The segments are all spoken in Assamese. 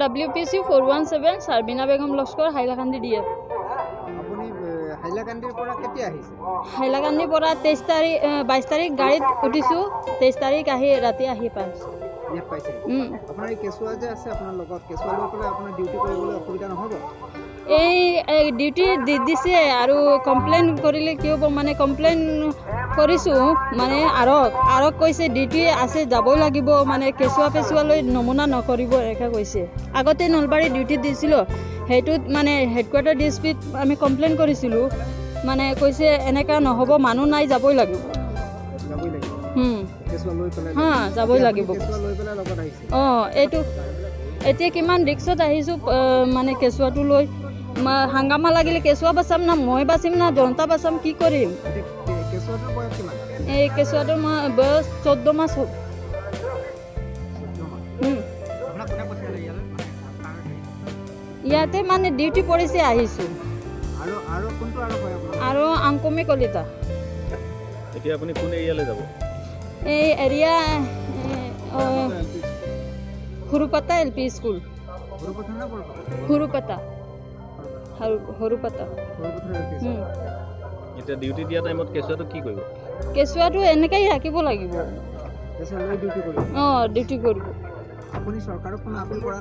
W P C four one seven Sarbina Begum Laskar Hailakandi D F. হাইলাকান্দিৰ পৰা কেতিয়া আহিছে? হাইলাকান্দিৰ পৰা তেইছ তাৰিখ বাইছ তাৰিখ গাড়ীত উঠিছোঁ তেইছ তাৰিখ আহি ৰাতি আহি পাইছোঁ। পাইছে। আপোনাৰ এই কেঁচুৱা যে আছে আপোনাৰ লগত কেঁচুৱা লৈ পেলাই আপোনাৰ ডিউটি কৰিবলৈ অসুবিধা নহ'ব? এই ডিউটি দি দিছে আৰু কমপ্লেইন কৰিলে কি হ'ব মানে কমপ্লেইন কৰিছোঁ মানে আৰক আৰক কৈছে ডিউটি আছে যাবই লাগিব মানে কেঁচুৱা পেচুৱালৈ নমুনা নকৰিব এনেকৈ কৈছে। আগতে নলবাৰী ডিউটিত দিছিলোঁ সেইটোত মানে হেডকোৱাৰ্টাৰ ডি এছ পিত আমি কমপ্লেইন কৰিছিলোঁ মানে কৈছে এনেকুৱা নহ'ব মানুহ নাই যাবই লাগিব। যাবই লাগিব। হা যাবই লাগিব। অঁ এইটো এতিয়া কিমান ৰিক্সত আহিছোঁ আহ, মানে কেঁচুৱাটো লৈ। হাংগামা লাগিলে কেঁচুৱা বাচাম না মই বাচিম না জনতা বাচাম কি কৰিম? এই কেঁচুৱাটোৰ মই বয়স চৈধ্য মাছ হ'ল। ইয়াতে মানে ডিউটি পৰিছে আহিছোঁ। আৰু আংকমি কলিতা। এতিয়া আপুনি কোন এৰিয়ালৈ যাব? এই area Sarupata L P school Sarupata সৰু সৰুপাতা। এতিয়া ডিউটি দিয়া টাইমত কেঁচুৱাটো কি কৰিব? কেঁচুৱাটো এনেকৈ ৰাখিব লাগিব। অঁ ডিউটি কৰিব। কৰা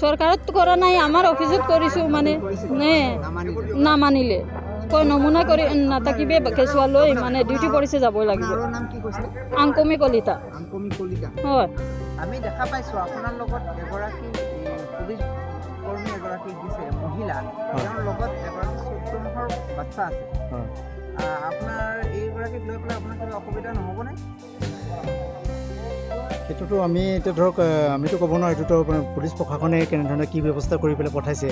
চৰকাৰত নাই আমাৰ অফিচত কৰিছোঁ মানে নে নামানিলে। নামানিলে কৈ নমুনা কৰি নাথাকিবে কেঁচুৱা লৈ মানে ডিউটি পৰিছে যাবই লাগিব। আংকমি কলিতা। হয়। আমি দেখা পাইছোঁ আপোনাৰ লগত এগৰাকী পুলিচ কৰ্মী এগৰাকী দিছে মহিলা। তেওঁৰ লগত এগৰাকী চৈধ্য মাহৰ বাচ্চা আছে আপোনাৰ এইগৰাকীক লৈ পেলাই আপোনাৰ কিবা অসুবিধা নহ'বনে? সেইটোতো আমি এতিয়া ধৰক আমিতো ক'ব নোৱাৰোঁ এইটোতো পুলিচ প্ৰশাসনে কেনেধৰণে কি ব্যৱস্থা কৰি পেলাই পঠাইছে।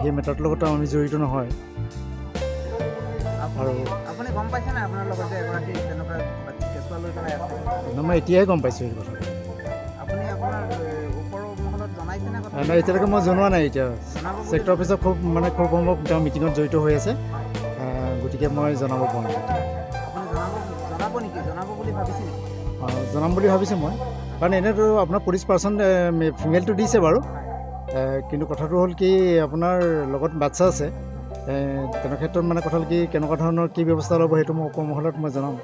সেই মেটাৰটোৰ লগতো আমি জড়িত নহয়। আৰু আপুনি গম পাইছে নাই আপোনাৰ লগত যে এগৰাকী তেনেকুৱা বাচ্ছা কেঁচুৱা লৈ পেলাই আছে? মই এতিয়াহে গম পাইছোঁ এই কথাটো। আপুনি আপোনাৰ এ, ওপৰৰ মহলত জনাইছেনে আহ, কথা নাই এতিয়ালৈকে মই জনোৱা নাই এতিয়া ছেক্টৰ অফিচত খুব মানে খুব সম্ভৱ তেওঁ মিটিঙত জড়িত হৈ আছে। গতিকে মই জনাব পৰা নাই। আপুনি জনাব জনাব নেকি? জনাব বুলি ভাবিছে নেকি? আহ, জনাম বুলি ভাবিছোঁ মই। কাৰণ এনেতো আপোনাৰ পুলিচ পাৰ্চন ফিমেলটো দিছে বাৰু। কিন্তু কথাটো হ'ল কি আপোনাৰ লগত বাচ্ছা আছে। তেনে ক্ষেত্ৰত মানে কথা হ'ল কি কেনেকুৱা ধৰণৰ কি ব্যৱস্থা ল'ব সেইটো মই ওপৰ মহলত মই জনাম।